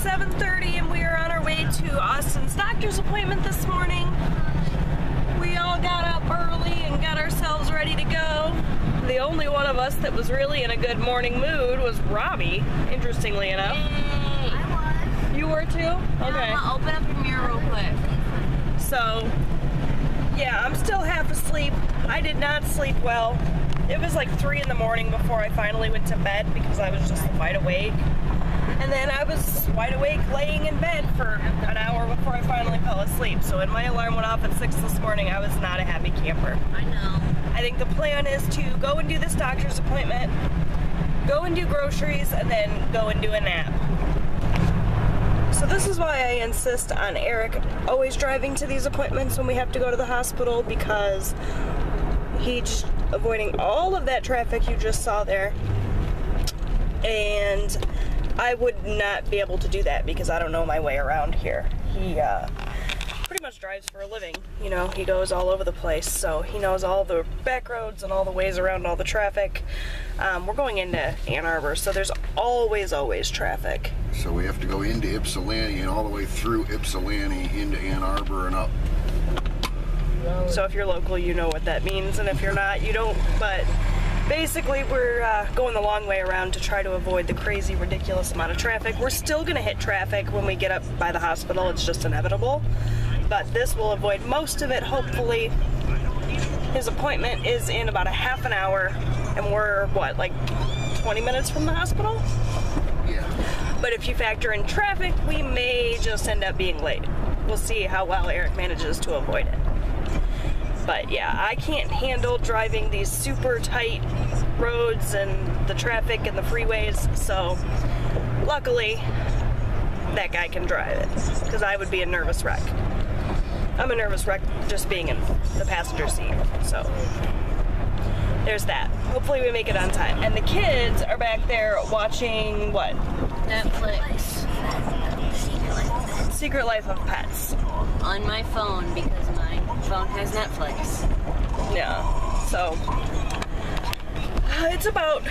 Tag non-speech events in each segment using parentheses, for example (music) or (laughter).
7.30 and we are on our way to Austin's doctor's appointment this morning. We all got up early and got ourselves ready to go. The only one of us that was really in a good morning mood was Robbie, interestingly enough. I was. You were too? Okay. I'm gonna open up your mirror real quick. So, yeah, I'm still half asleep. I did not sleep well. It was like 3 in the morning before I finally went to bed because I was just wide awake. And then I was wide awake laying in bed for an hour before I finally fell asleep. So when my alarm went off at 6 this morning, I was not a happy camper. I know. I think the plan is to go and do this doctor's appointment, go and do groceries, and then go and do a nap. So this is why I insist on Eric always driving to these appointments when we have to go to the hospital because he's avoiding all of that traffic you just saw there. And I would not be able to do that because I don't know my way around here. He uh, pretty much drives for a living. You know, he goes all over the place, so he knows all the back roads and all the ways around all the traffic. Um, we're going into Ann Arbor, so there's always, always traffic. So we have to go into Ypsilanti and all the way through Ypsilanti into Ann Arbor and up. So if you're local, you know what that means, and if you're not, you don't. But basically, we're uh, going the long way around to try to avoid the crazy, ridiculous amount of traffic. We're still gonna hit traffic when we get up by the hospital, it's just inevitable. But this will avoid most of it, hopefully. His appointment is in about a half an hour, and we're what, like 20 minutes from the hospital? Yeah. But if you factor in traffic, we may just end up being late. We'll see how well Eric manages to avoid it. But yeah, I can't handle driving these super tight roads and the traffic and the freeways, so luckily that guy can drive it because I would be a nervous wreck. I'm a nervous wreck just being in the passenger seat, so there's that. Hopefully we make it on time. And the kids are back there watching what? Netflix Secret Life of Pets. on my phone because my phone has Netflix. Yeah. So it's about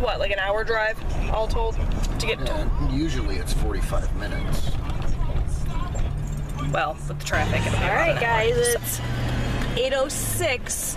what, like an hour drive, all told, to get to. And usually it's 45 minutes. Well, with the traffic. All right, guys, it's 8:06.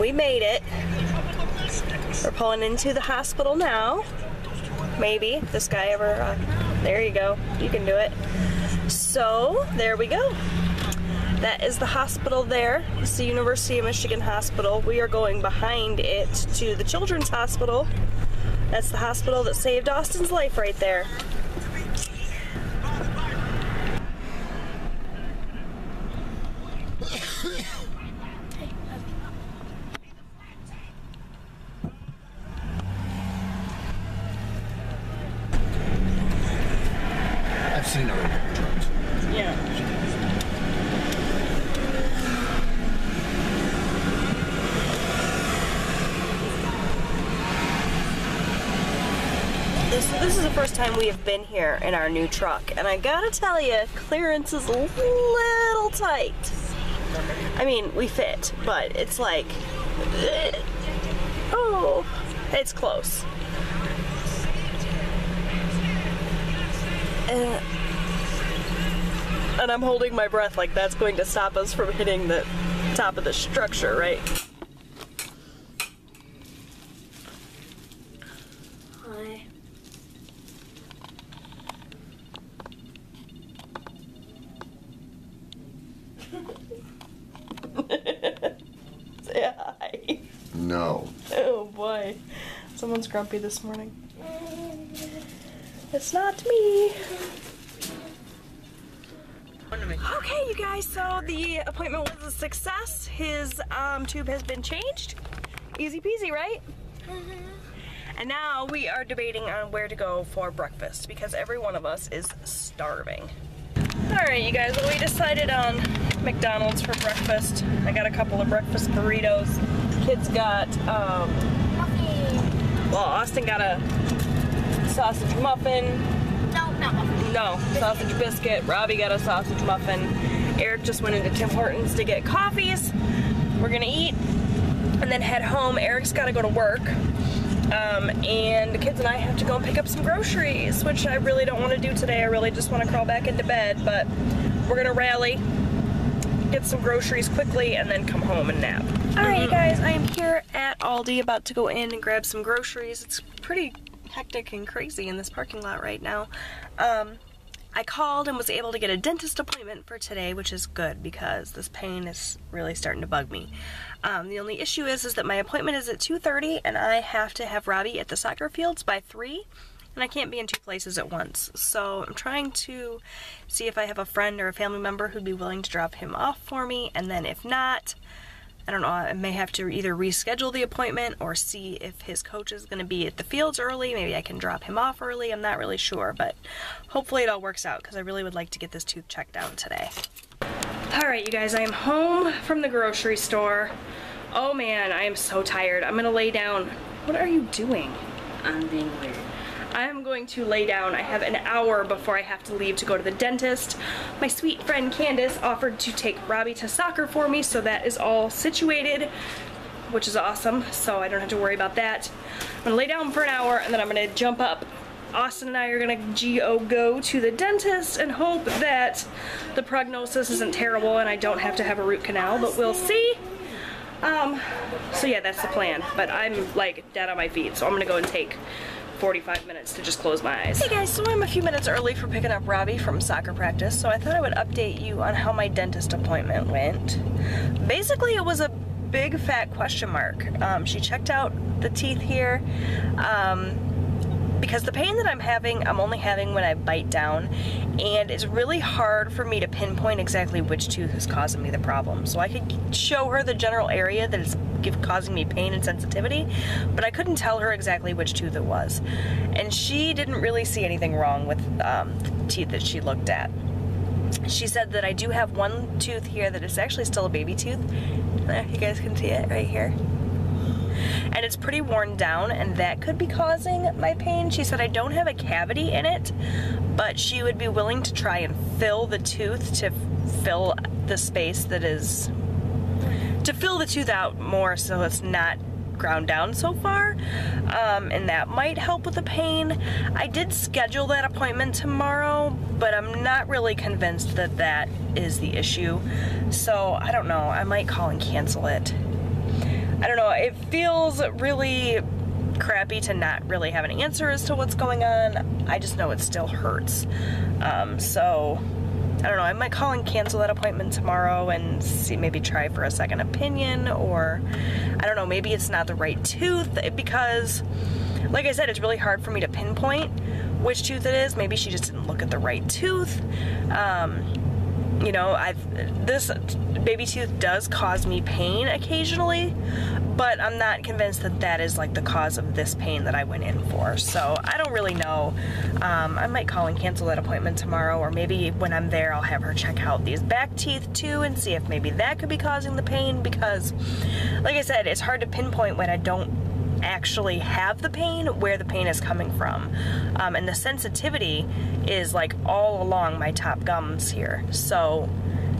We made it. We're pulling into the hospital now. Maybe this guy ever. Uh, there you go. You can do it. So there we go. That is the hospital there. It's the University of Michigan Hospital. We are going behind it to the Children's Hospital. That's the hospital that saved Austin's life right there. I've seen. Yeah. This, this is the first time we have been here in our new truck, and I gotta tell you, clearance is a little tight. I mean, we fit, but it's like, (sighs) oh, it's close. Uh, and I'm holding my breath like that's going to stop us from hitting the top of the structure, right? Hi. Say hi. No. Oh boy. Someone's grumpy this morning. It's not me. Okay, you guys, so the appointment was a success. His um, tube has been changed. Easy peasy, right? And now we are debating on where to go for breakfast because every one of us is starving. All right, you guys, well, we decided on McDonald's for breakfast. I got a couple of breakfast burritos. Kids got, um, well, Austin got a sausage muffin. No, not muffin. No, sausage biscuit. Robbie got a sausage muffin. Eric just went into Tim Hortons to get coffees. We're gonna eat and then head home. Eric's gotta go to work. Um, and the kids and I have to go and pick up some groceries, which I really don't want to do today. I really just want to crawl back into bed, but we're gonna rally, get some groceries quickly, and then come home and nap. Alright, you guys, I am here at Aldi about to go in and grab some groceries. It's pretty hectic and crazy in this parking lot right now. Um, I called and was able to get a dentist appointment for today, which is good because this pain is really starting to bug me. Um, the only issue is, is that my appointment is at 2.30 and I have to have Robbie at the soccer fields by 3 and I can't be in two places at once. So I'm trying to see if I have a friend or a family member who'd be willing to drop him off for me and then if not, I don't know, I may have to either reschedule the appointment or see if his coach is going to be at the fields early. Maybe I can drop him off early. I'm not really sure, but hopefully it all works out because I really would like to get this tooth checked out today. All right, you guys, I am home from the grocery store. Oh man, I am so tired. I'm going to lay down. What are you doing? I'm being weird. I am going to lay down. I have an hour before I have to leave to go to the dentist. My sweet friend Candace offered to take Robbie to soccer for me, so that is all situated, which is awesome, so I don't have to worry about that. I'm gonna lay down for an hour and then I'm gonna jump up. Austin and I are gonna go go to the dentist and hope that the prognosis isn't terrible and I don't have to have a root canal, but we'll see. Um, so yeah, that's the plan. But I'm like dead on my feet, so I'm gonna go and take 45 minutes to just close my eyes. Hey guys, so I'm a few minutes early for picking up Robbie from soccer practice, so I thought I would update you on how my dentist appointment went. Basically, it was a big fat question mark. Um, she checked out the teeth here. Um, because the pain that I'm having, I'm only having when I bite down, and it's really hard for me to pinpoint exactly which tooth is causing me the problem. So I could show her the general area that is causing me pain and sensitivity, but I couldn't tell her exactly which tooth it was. And she didn't really see anything wrong with um, the teeth that she looked at. She said that I do have one tooth here that is actually still a baby tooth. You guys can see it right here and it's pretty worn down and that could be causing my pain. She said I don't have a cavity in it, but she would be willing to try and fill the tooth to fill the space that is to fill the tooth out more so it's not ground down so far um, and that might help with the pain. I did schedule that appointment tomorrow but I'm not really convinced that that is the issue so I don't know I might call and cancel it. I don't know, it feels really crappy to not really have an answer as to what's going on. I just know it still hurts. Um, so, I don't know, I might call and cancel that appointment tomorrow and see, maybe try for a second opinion, or I don't know, maybe it's not the right tooth because, like I said, it's really hard for me to pinpoint which tooth it is. Maybe she just didn't look at the right tooth. Um, you know, I've this baby tooth does cause me pain occasionally, but I'm not convinced that that is like the cause of this pain that I went in for. So I don't really know. Um, I might call and cancel that appointment tomorrow, or maybe when I'm there, I'll have her check out these back teeth too and see if maybe that could be causing the pain. Because, like I said, it's hard to pinpoint when I don't actually have the pain, where the pain is coming from. Um, and the sensitivity is like all along my top gums here. So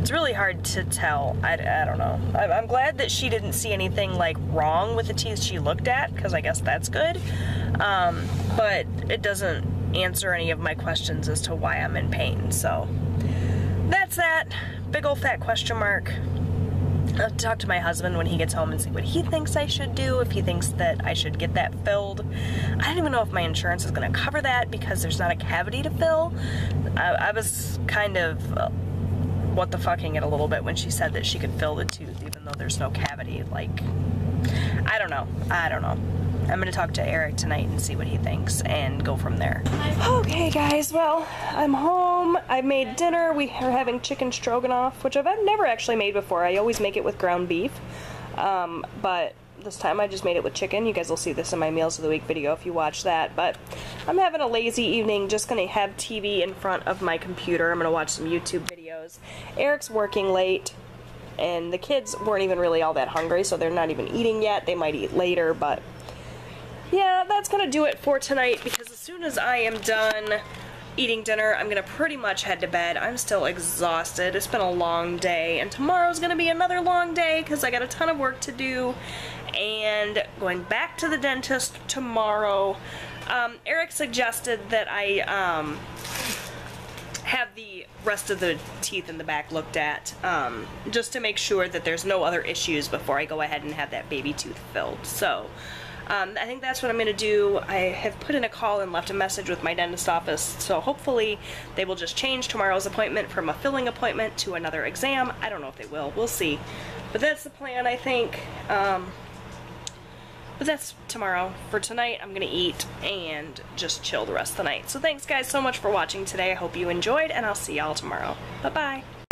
it's really hard to tell. I, I don't know. I'm, glad that she didn't see anything like wrong with the teeth she looked at, because I guess that's good. Um, but it doesn't answer any of my questions as to why I'm in pain. So that's that. Big old fat question mark. I'll talk to my husband when he gets home and see what he thinks I should do, if he thinks that I should get that filled. I don't even know if my insurance is going to cover that because there's not a cavity to fill. I, I was kind of uh, what the fucking it a little bit when she said that she could fill the tooth even though there's no cavity. Like, I don't know. I don't know. I'm gonna talk to Eric tonight and see what he thinks and go from there. Okay guys, well, I'm home. I made dinner. We are having chicken stroganoff, which I've never actually made before. I always make it with ground beef. Um, but this time I just made it with chicken. You guys will see this in my Meals of the Week video if you watch that. But I'm having a lazy evening, just gonna have TV in front of my computer. I'm gonna watch some YouTube videos. Eric's working late and the kids weren't even really all that hungry, so they're not even eating yet. They might eat later, but yeah, that's gonna do it for tonight because as soon as I am done eating dinner, I'm gonna pretty much head to bed. I'm still exhausted. It's been a long day, and tomorrow's gonna be another long day because I got a ton of work to do. and going back to the dentist tomorrow. Um, Eric suggested that I um, have the rest of the teeth in the back looked at um, just to make sure that there's no other issues before I go ahead and have that baby tooth filled. So um, I think that's what I'm going to do. I have put in a call and left a message with my dentist office, so hopefully they will just change tomorrow's appointment from a filling appointment to another exam. I don't know if they will. We'll see. But that's the plan, I think. Um, but that's tomorrow. For tonight, I'm going to eat and just chill the rest of the night. So thanks, guys, so much for watching today. I hope you enjoyed, and I'll see y'all tomorrow. Bye-bye.